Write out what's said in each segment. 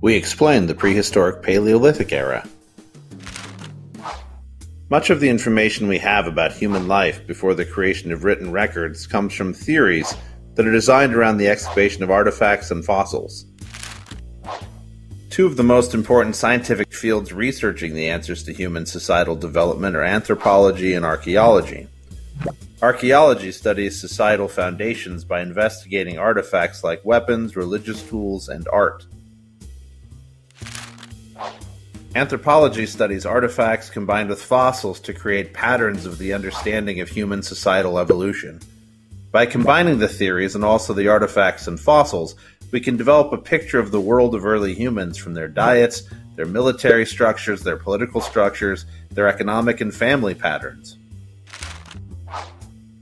We explain the prehistoric Paleolithic era. Much of the information we have about human life before the creation of written records comes from theories that are designed around the excavation of artifacts and fossils. Two of the most important scientific fields researching the answers to human societal development are anthropology and archaeology. Archaeology studies societal foundations by investigating artifacts like weapons, religious tools, and art. Anthropology studies artifacts combined with fossils to create patterns of the understanding of human societal evolution. By combining the theories and also the artifacts and fossils, we can develop a picture of the world of early humans from their diets, their military structures, their political structures, their economic and family patterns.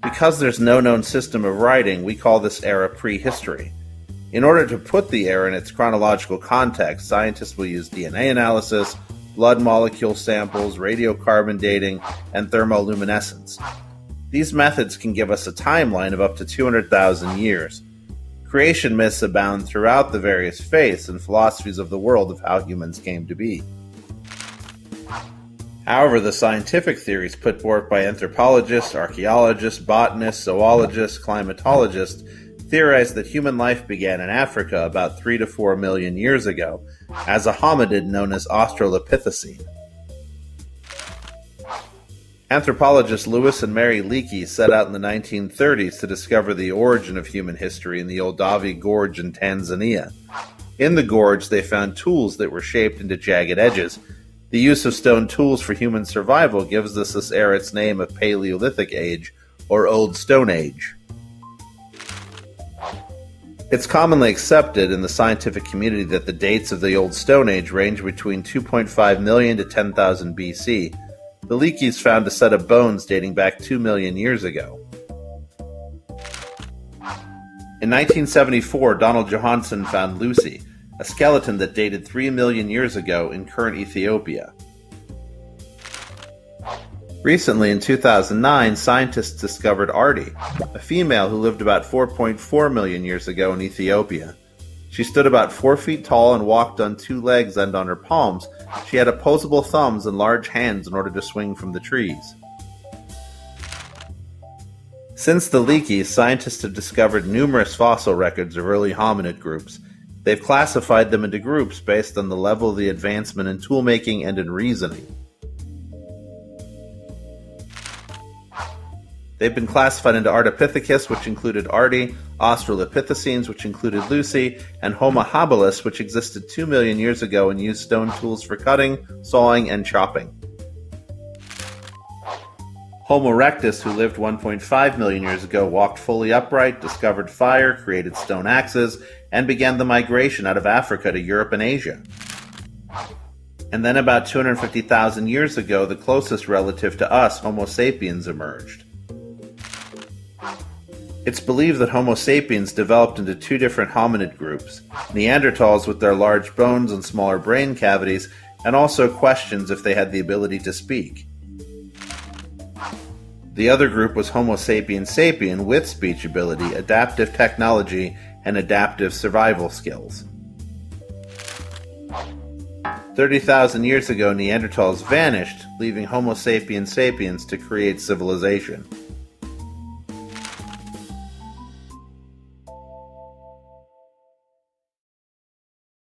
Because there's no known system of writing, we call this era prehistory. In order to put the era in its chronological context, scientists will use DNA analysis, blood molecule samples, radiocarbon dating, and thermoluminescence. These methods can give us a timeline of up to 200,000 years. Creation myths abound throughout the various faiths and philosophies of the world of how humans came to be. However, the scientific theories put forth by anthropologists, archaeologists, botanists, zoologists, climatologists theorize that human life began in Africa about 3 to 4 million years ago as a hominid known as Australopithecine. Anthropologists Louis and Mary Leakey set out in the 1930s to discover the origin of human history in the Olduvai Gorge in Tanzania. In the gorge, they found tools that were shaped into jagged edges. The use of stone tools for human survival gives us this era its name of Paleolithic Age, or Old Stone Age. It's commonly accepted in the scientific community that the dates of the Old Stone Age range between 2.5 million to 10,000 BC the Leakeys found a set of bones dating back 2 million years ago. In 1974, Donald Johanson found Lucy, a skeleton that dated 3 million years ago in current Ethiopia. Recently, in 2009, scientists discovered Ardi, a female who lived about 4.4 million years ago in Ethiopia. She stood about 4 feet tall and walked on two legs and on her palms, she had opposable thumbs and large hands in order to swing from the trees. Since the Leakeys, scientists have discovered numerous fossil records of early hominid groups. They've classified them into groups based on the level of the advancement in toolmaking and in reasoning. They've been classified into Ardipithecus, which included Ardi, Australopithecines, which included Lucy, and Homo habilis, which existed 2 million years ago and used stone tools for cutting, sawing, and chopping. Homo erectus, who lived 1.5 million years ago, walked fully upright, discovered fire, created stone axes, and began the migration out of Africa to Europe and Asia. And then, about 250,000 years ago, the closest relative to us, Homo sapiens, emerged. It's believed that Homo sapiens developed into two different hominid groups Neanderthals with their large bones and smaller brain cavities, and also questions if they had the ability to speak. The other group was Homo sapiens sapien with speech ability, adaptive technology, and adaptive survival skills. 30,000 years ago, Neanderthals vanished, leaving Homo sapiens sapiens to create civilization.